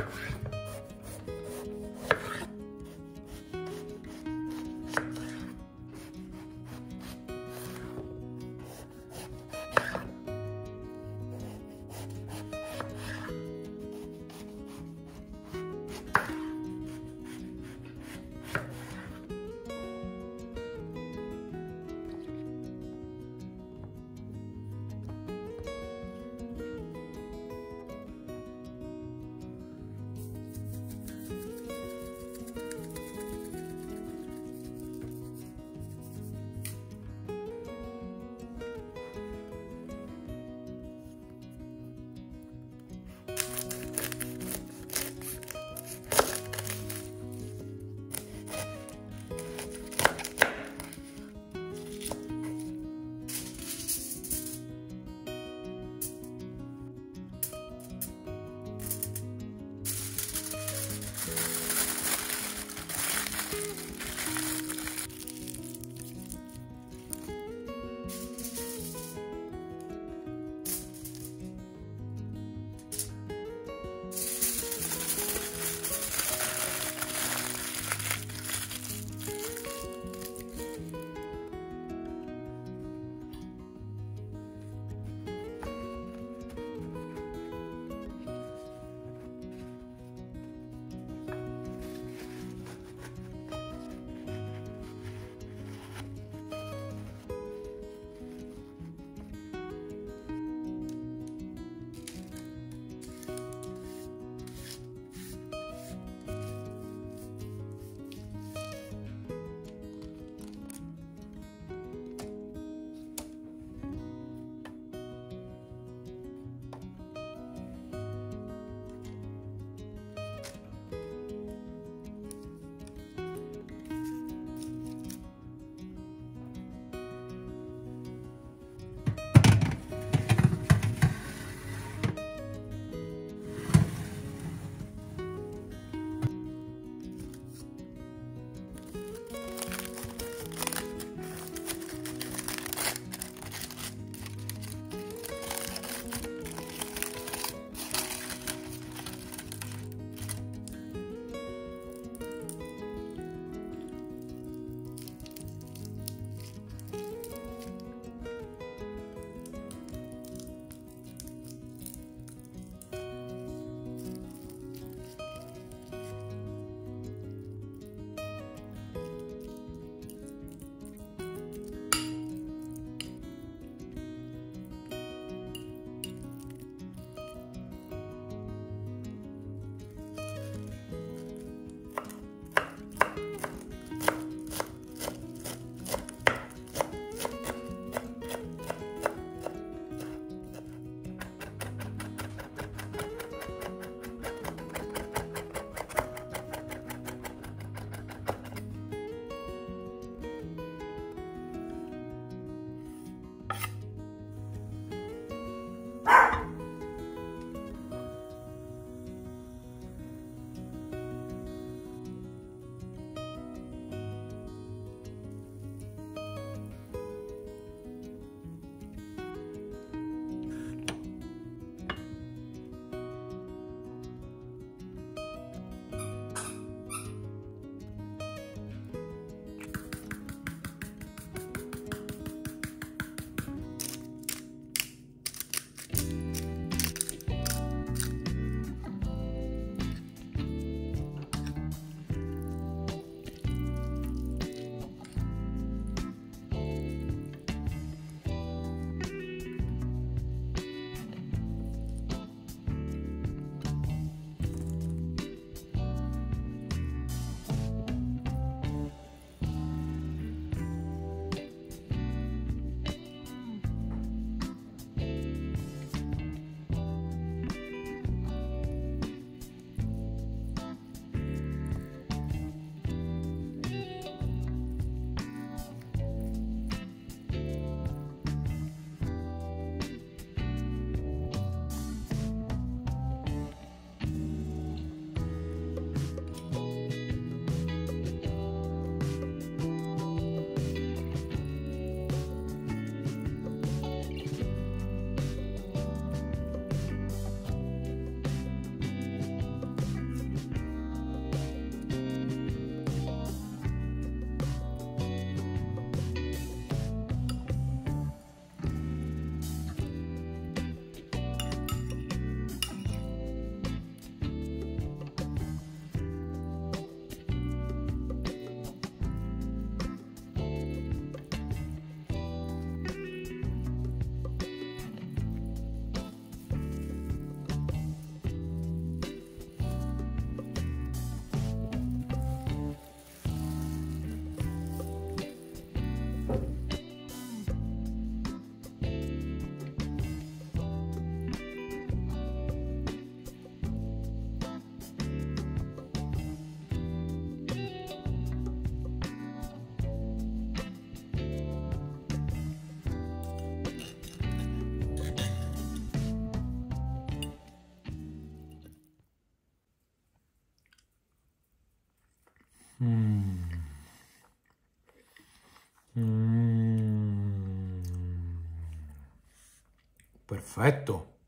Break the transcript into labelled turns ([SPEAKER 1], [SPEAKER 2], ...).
[SPEAKER 1] secret. Mm. Mm. Perfetto.